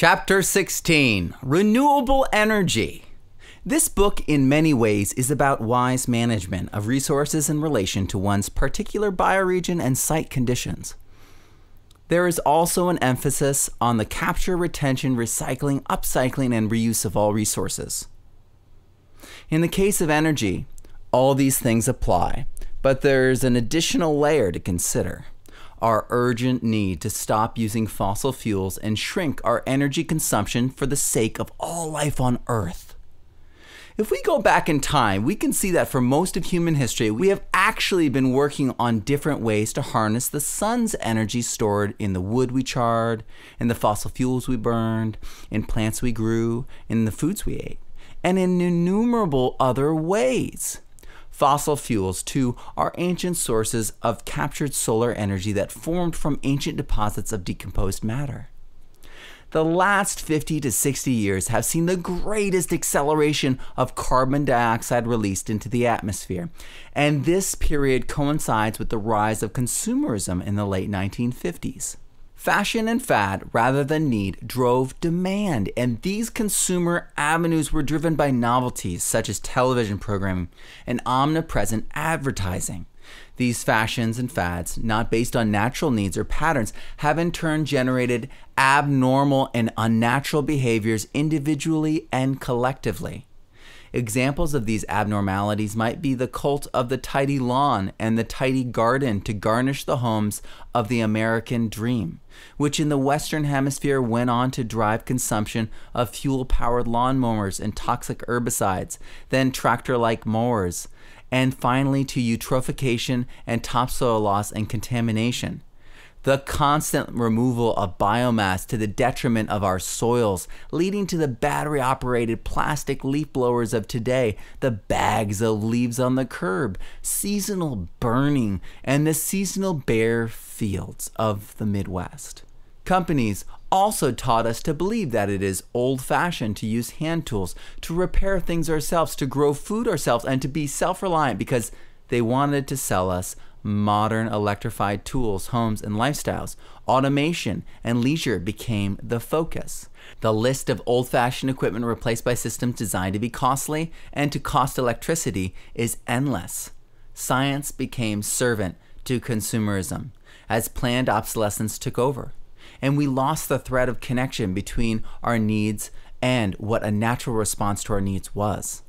Chapter 16 Renewable Energy. This book, in many ways, is about wise management of resources in relation to one's particular bioregion and site conditions. There is also an emphasis on the capture, retention, recycling, upcycling, and reuse of all resources. In the case of energy, all these things apply, but there's an additional layer to consider our urgent need to stop using fossil fuels and shrink our energy consumption for the sake of all life on Earth. If we go back in time, we can see that for most of human history, we have actually been working on different ways to harness the sun's energy stored in the wood we charred, in the fossil fuels we burned, in plants we grew, in the foods we ate, and in innumerable other ways. Fossil fuels, too, are ancient sources of captured solar energy that formed from ancient deposits of decomposed matter. The last 50 to 60 years have seen the greatest acceleration of carbon dioxide released into the atmosphere, and this period coincides with the rise of consumerism in the late 1950s. Fashion and fad, rather than need, drove demand, and these consumer avenues were driven by novelties such as television programming and omnipresent advertising. These fashions and fads, not based on natural needs or patterns, have in turn generated abnormal and unnatural behaviors individually and collectively. Examples of these abnormalities might be the cult of the tidy lawn and the tidy garden to garnish the homes of the American dream, which in the Western Hemisphere went on to drive consumption of fuel powered lawnmowers and toxic herbicides, then tractor like mowers, and finally to eutrophication and topsoil loss and contamination the constant removal of biomass to the detriment of our soils, leading to the battery operated plastic leaf blowers of today, the bags of leaves on the curb, seasonal burning, and the seasonal bare fields of the Midwest. Companies also taught us to believe that it is old fashioned to use hand tools, to repair things ourselves, to grow food ourselves, and to be self reliant because they wanted to sell us modern electrified tools, homes, and lifestyles, automation and leisure became the focus. The list of old fashioned equipment replaced by systems designed to be costly and to cost electricity is endless. Science became servant to consumerism as planned obsolescence took over, and we lost the thread of connection between our needs and what a natural response to our needs was.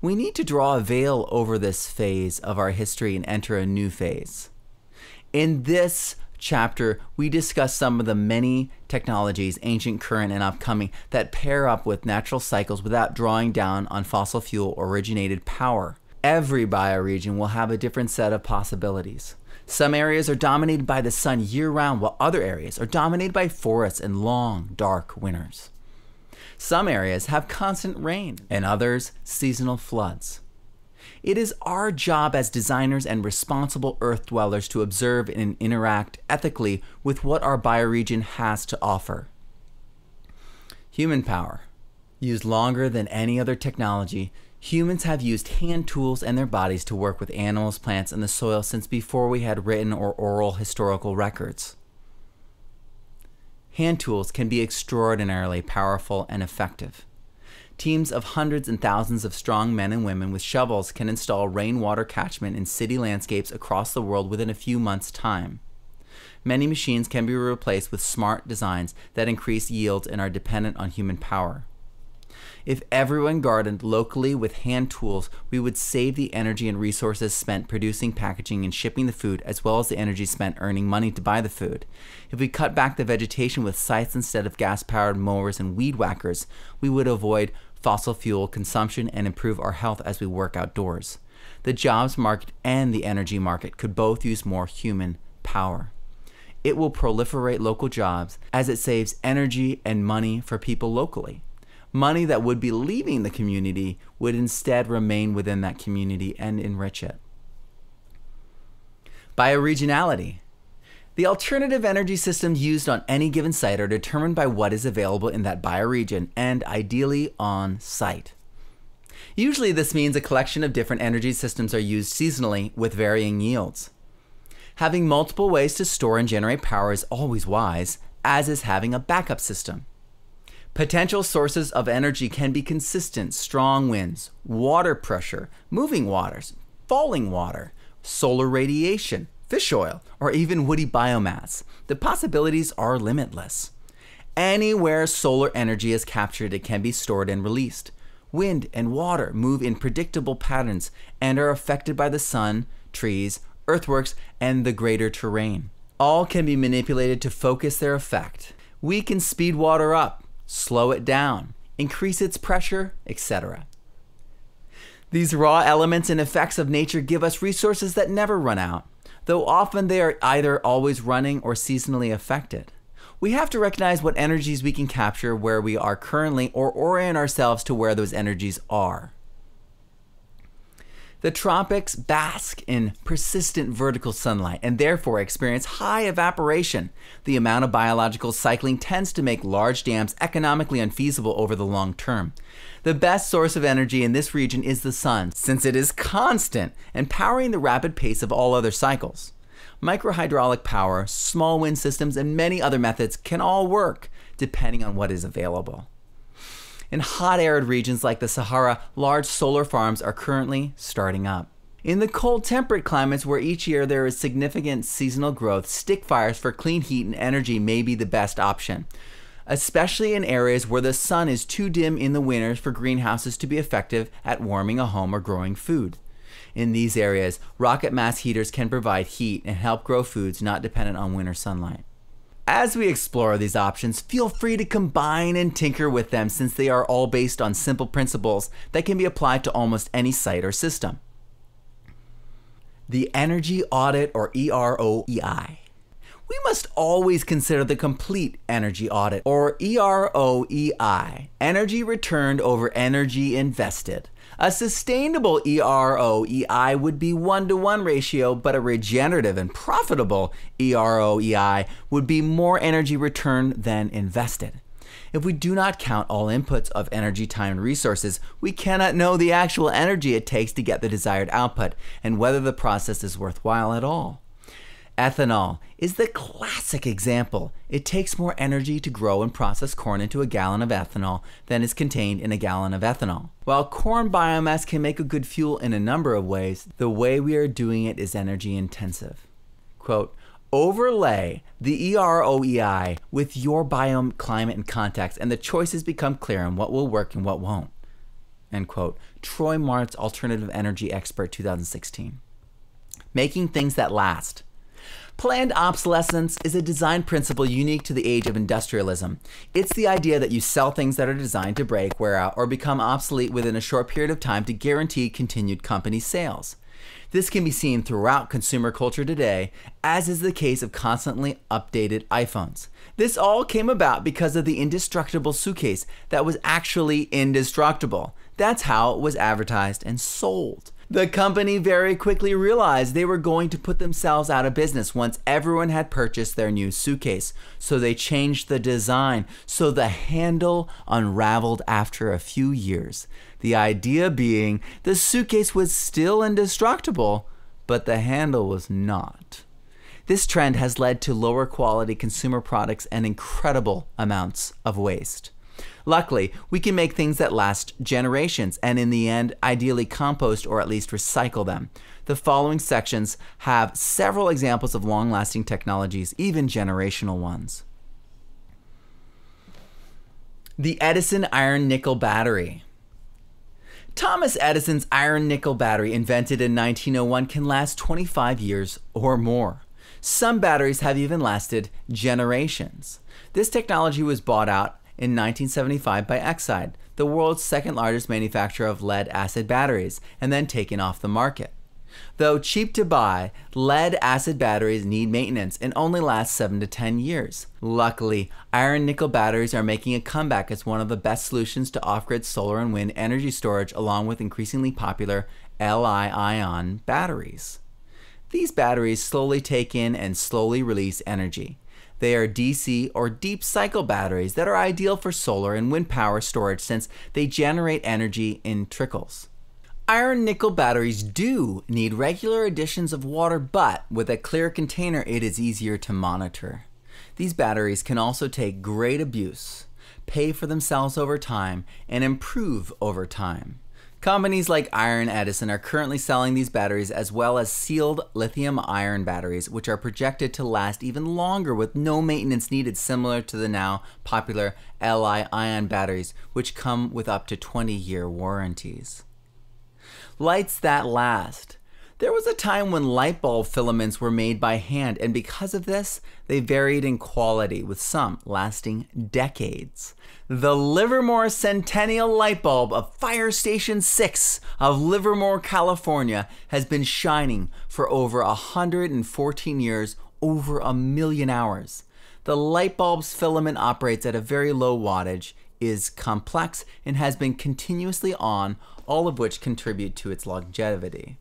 We need to draw a veil over this phase of our history and enter a new phase. In this chapter, we discuss some of the many technologies, ancient, current, and upcoming, that pair up with natural cycles without drawing down on fossil fuel originated power. Every bioregion will have a different set of possibilities. Some areas are dominated by the sun year round, while other areas are dominated by forests and long, dark winters. Some areas have constant rain, and others seasonal floods. It is our job as designers and responsible earth dwellers to observe and interact ethically with what our bioregion has to offer. Human power. Used longer than any other technology, humans have used hand tools and their bodies to work with animals, plants, and the soil since before we had written or oral historical records. Hand tools can be extraordinarily powerful and effective. Teams of hundreds and thousands of strong men and women with shovels can install rainwater catchment in city landscapes across the world within a few months' time. Many machines can be replaced with smart designs that increase yields and are dependent on human power. If everyone gardened locally with hand tools, we would save the energy and resources spent producing, packaging, and shipping the food, as well as the energy spent earning money to buy the food. If we cut back the vegetation with scythes instead of gas powered mowers and weed whackers, we would avoid fossil fuel consumption and improve our health as we work outdoors. The jobs market and the energy market could both use more human power. It will proliferate local jobs as it saves energy and money for people locally money that would be leaving the community would instead remain within that community and enrich it. Bioregionality. The alternative energy systems used on any given site are determined by what is available in that bioregion and ideally on site. Usually, this means a collection of different energy systems are used seasonally with varying yields. Having multiple ways to store and generate power is always wise, as is having a backup system. Potential sources of energy can be consistent, strong winds, water pressure, moving waters, falling water, solar radiation, fish oil, or even woody biomass. The possibilities are limitless. Anywhere solar energy is captured, it can be stored and released. Wind and water move in predictable patterns and are affected by the sun, trees, earthworks, and the greater terrain. All can be manipulated to focus their effect. We can speed water up, slow it down, increase its pressure, etc. These raw elements and effects of nature give us resources that never run out, though often they are either always running or seasonally affected. We have to recognize what energies we can capture where we are currently or orient ourselves to where those energies are. The tropics bask in persistent vertical sunlight and therefore experience high evaporation. The amount of biological cycling tends to make large dams economically unfeasible over the long term. The best source of energy in this region is the sun, since it is constant and powering the rapid pace of all other cycles. Microhydraulic power, small wind systems, and many other methods can all work depending on what is available. In hot arid regions like the Sahara, large solar farms are currently starting up. In the cold temperate climates where each year there is significant seasonal growth, stick fires for clean heat and energy may be the best option, especially in areas where the sun is too dim in the winters for greenhouses to be effective at warming a home or growing food. In these areas, rocket mass heaters can provide heat and help grow foods not dependent on winter sunlight. As we explore these options, feel free to combine and tinker with them since they are all based on simple principles that can be applied to almost any site or system. The Energy Audit or EROEI. We must always consider the complete energy audit or EROEI, energy returned over energy invested. A sustainable EROEI would be 1 to 1 ratio, but a regenerative and profitable EROEI would be more energy returned than invested. If we do not count all inputs of energy, time, and resources, we cannot know the actual energy it takes to get the desired output and whether the process is worthwhile at all. Ethanol is the classic example. It takes more energy to grow and process corn into a gallon of ethanol than is contained in a gallon of ethanol. While corn biomass can make a good fuel in a number of ways, the way we are doing it is energy intensive. Quote, overlay the EROEI with your biome, climate, and context, and the choices become clear on what will work and what won't. End quote. Troy Martz, Alternative Energy Expert, 2016. Making things that last. Planned obsolescence is a design principle unique to the age of industrialism. It's the idea that you sell things that are designed to break, wear out, or become obsolete within a short period of time to guarantee continued company sales. This can be seen throughout consumer culture today, as is the case of constantly updated iPhones. This all came about because of the indestructible suitcase that was actually indestructible. That's how it was advertised and sold. The company very quickly realized they were going to put themselves out of business once everyone had purchased their new suitcase. So they changed the design so the handle unraveled after a few years. The idea being the suitcase was still indestructible, but the handle was not. This trend has led to lower quality consumer products and incredible amounts of waste. Luckily, we can make things that last generations and in the end, ideally compost or at least recycle them. The following sections have several examples of long lasting technologies, even generational ones. The Edison iron nickel battery. Thomas Edison's iron nickel battery, invented in 1901, can last 25 years or more. Some batteries have even lasted generations. This technology was bought out in 1975 by Exide, the world's second largest manufacturer of lead acid batteries, and then taken off the market. Though cheap to buy, lead acid batteries need maintenance and only last 7 to 10 years. Luckily, iron nickel batteries are making a comeback as one of the best solutions to off grid solar and wind energy storage, along with increasingly popular Li ion batteries. These batteries slowly take in and slowly release energy. They are DC or deep cycle batteries that are ideal for solar and wind power storage since they generate energy in trickles. Iron nickel batteries do need regular additions of water, but with a clear container, it is easier to monitor. These batteries can also take great abuse. pay for themselves over time and improve over time. Companies like Iron Edison are currently selling these batteries as well as sealed lithium ion batteries, which are projected to last even longer with no maintenance needed, similar to the now popular Li ion batteries, which come with up to 20 year warranties. Lights that last. There was a time when light bulb filaments were made by hand, and because of this, they varied in quality, with some lasting decades. The Livermore Centennial light bulb of Fire Station 6 of Livermore, California, has been shining for over 114 years, over a million hours. The light bulb's filament operates at a very low wattage, is complex, and has been continuously on, all of which contribute to its longevity.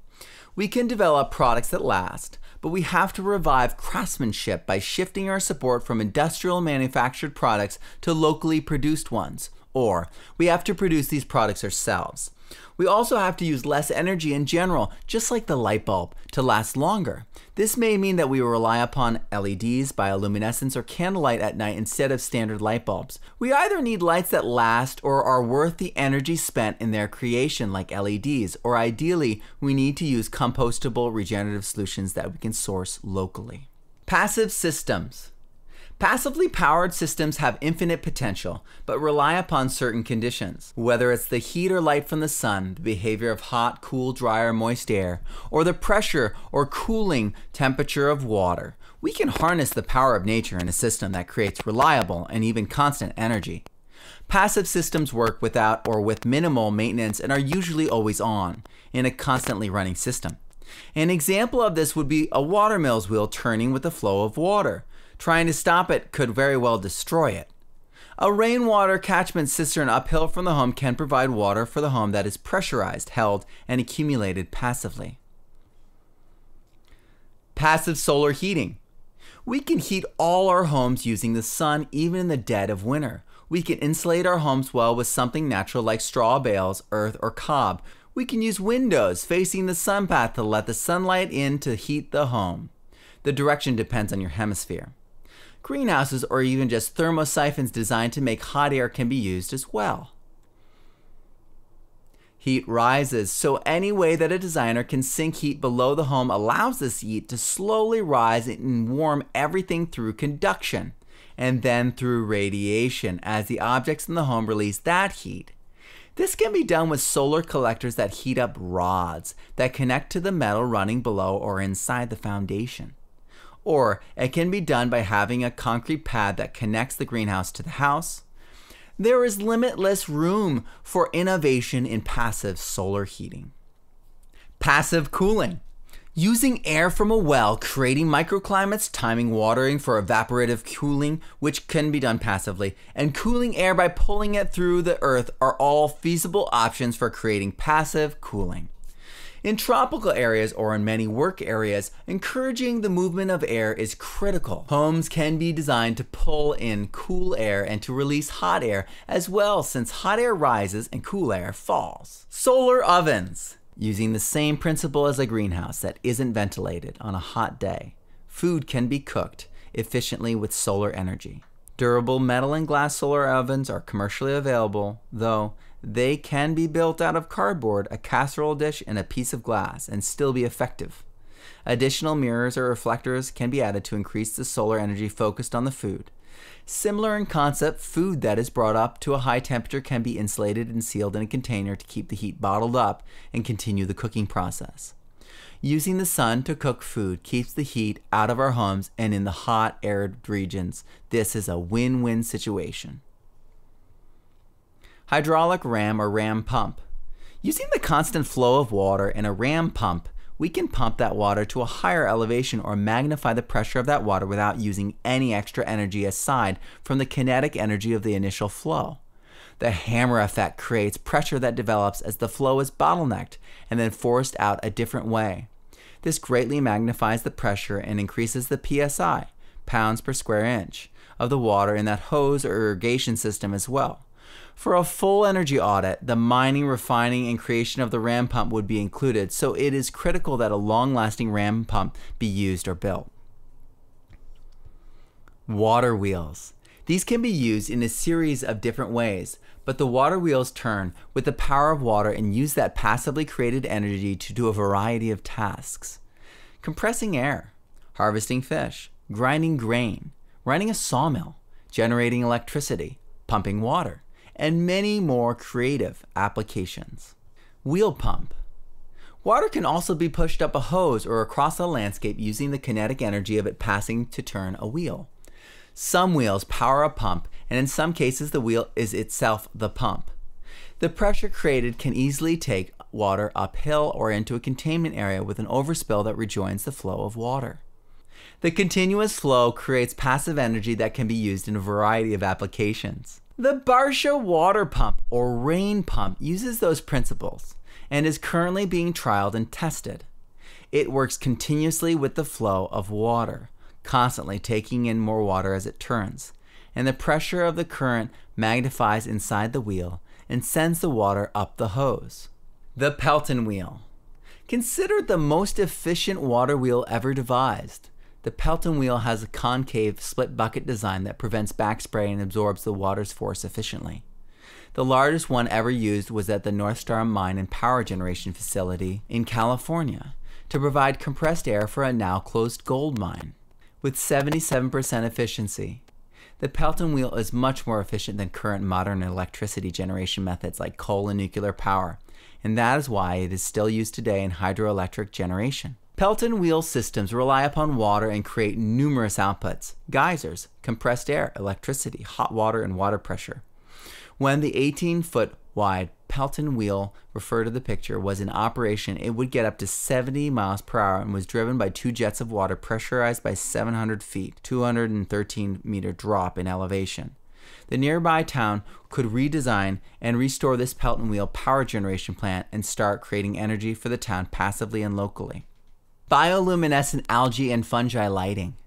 We can develop products that last, but we have to revive craftsmanship by shifting our support from industrial manufactured products to locally produced ones, or we have to produce these products ourselves. We also have to use less energy in general, just like the light bulb, to last longer. This may mean that we rely upon LEDs, bioluminescence, or candlelight at night instead of standard light bulbs. We either need lights that last or are worth the energy spent in their creation, like LEDs, or ideally, we need to use compostable regenerative solutions that we can source locally. Passive systems. Passively powered systems have infinite potential, but rely upon certain conditions. Whether it's the heat or light from the sun, the behavior of hot, cool, dry, or moist air, or the pressure or cooling temperature of water, we can harness the power of nature in a system that creates reliable and even constant energy. Passive systems work without or with minimal maintenance and are usually always on in a constantly running system. An example of this would be a watermill's wheel turning with the flow of water. Trying to stop it could very well destroy it. A rainwater catchment cistern uphill from the home can provide water for the home that is pressurized, held, and accumulated passively. Passive solar heating. We can heat all our homes using the sun even in the dead of winter. We can insulate our homes well with something natural like straw bales, earth, or cob. We can use windows facing the sun path to let the sunlight in to heat the home. The direction depends on your hemisphere. Greenhouses or even just thermosiphons designed to make hot air can be used as well. Heat rises, so any way that a designer can sink heat below the home allows this heat to slowly rise and warm everything through conduction and then through radiation as the objects in the home release that heat. This can be done with solar collectors that heat up rods that connect to the metal running below or inside the foundation or it can be done by having a concrete pad that connects the greenhouse to the house. There is limitless room for innovation in passive solar heating. Passive cooling. Using air from a well, creating microclimates, timing watering for evaporative cooling, which can be done passively, and cooling air by pulling it through the earth are all feasible options for creating passive cooling. In tropical areas or in many work areas, encouraging the movement of air is critical. Homes can be designed to pull in cool air and to release hot air as well since hot air rises and cool air falls. Solar ovens. Using the same principle as a greenhouse that isn't ventilated on a hot day, food can be cooked efficiently with solar energy. Durable metal and glass solar ovens are commercially available, though they can be built out of cardboard, a casserole dish, and a piece of glass and still be effective. Additional mirrors or reflectors can be added to increase the solar energy focused on the food. Similar in concept, food that is brought up to a high temperature can be insulated and sealed in a container to keep the heat bottled up and continue the cooking process. Using the sun to cook food keeps the heat out of our homes and in the hot, arid regions. This is a win win situation. Hydraulic ram or ram pump. Using the constant flow of water in a ram pump, we can pump that water to a higher elevation or magnify the pressure of that water without using any extra energy aside from the kinetic energy of the initial flow. The hammer effect creates pressure that develops as the flow is bottlenecked and then forced out a different way. This greatly magnifies the pressure and increases the psi, pounds per square inch, of the water in that hose or irrigation system as well. For a full energy audit, the mining, refining, and creation of the ram pump would be included, so it is critical that a long lasting ram pump be used or built. Water wheels. These can be used in a series of different ways, but the water wheels turn with the power of water and use that passively created energy to do a variety of tasks. Compressing air, harvesting fish, grinding grain, running a sawmill, generating electricity, pumping water, and many more creative applications. Wheel pump. Water can also be pushed up a hose or across a landscape using the kinetic energy of it passing to turn a wheel. Some wheels power a pump, and in some cases, the wheel is itself the pump. The pressure created can easily take water uphill or into a containment area with an overspill that rejoins the flow of water. The continuous flow creates passive energy that can be used in a variety of applications. The Barsha water pump or rain pump uses those principles and is currently being trialed and tested. It works continuously with the flow of water, constantly taking in more water as it turns, and the pressure of the current magnifies inside the wheel and sends the water up the hose. The Pelton wheel. Considered the most efficient water wheel ever devised. The Pelton wheel has a concave split bucket design that prevents backspray and absorbs the water's force efficiently. The largest one ever used was at the North Star Mine and Power Generation Facility in California to provide compressed air for a now closed gold mine. With 77% efficiency, the Pelton wheel is much more efficient than current modern electricity generation methods like coal and nuclear power, and that is why it is still used today in hydroelectric generation. Pelton wheel systems rely upon water and create numerous outputs geysers, compressed air, electricity, hot water, and water pressure. When the 18 foot wide Pelton wheel referred to the picture was in operation, it would get up to 70 miles per hour and was driven by two jets of water pressurized by 700 feet, 213 meter drop in elevation. The nearby town could redesign and restore this Pelton wheel power generation plant and start creating energy for the town passively and locally. Bioluminescent algae and fungi lighting.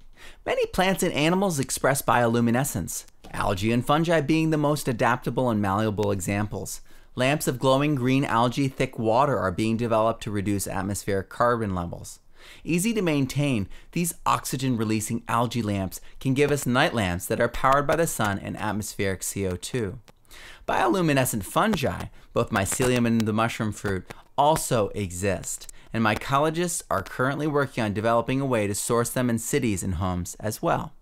Many plants and animals express bioluminescence, algae and fungi being the most adaptable and malleable examples. Lamps of glowing green algae thick water are being developed to reduce atmospheric carbon levels. Easy to maintain, these oxygen releasing algae lamps can give us night lamps that are powered by the sun and atmospheric CO2. Bioluminescent fungi, both mycelium and the mushroom fruit, also exist and mycologists are currently working on developing a way to source them in cities and homes as well.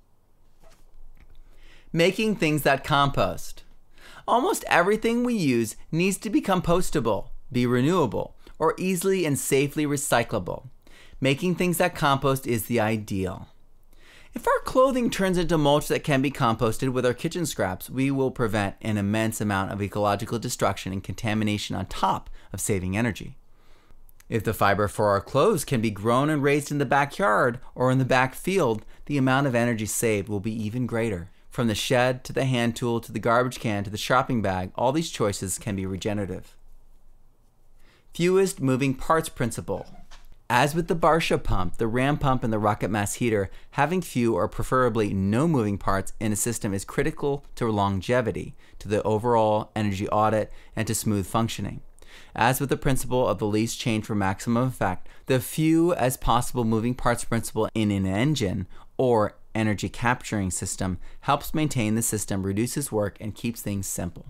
Making things that compost. Almost everything we use needs to be compostable, be renewable, or easily and safely recyclable. Making things that compost is the ideal. If our clothing turns into mulch that can be composted with our kitchen scraps, we will prevent an immense amount of ecological destruction and contamination on top of saving energy. If the fiber for our clothes can be grown and raised in the backyard or in the back field, the amount of energy saved will be even greater. From the shed to the hand tool to the garbage can to the shopping bag, all these choices can be regenerative. Fewest moving parts principle. As with the Barsha pump, the Ram pump, and the rocket mass heater, having few or preferably no moving parts in a system is critical to longevity, to the overall energy audit, and to smooth functioning. As with the principle of the least change for maximum effect, the few as possible moving parts principle in an engine or energy capturing system helps maintain the system, reduces work, and keeps things simple.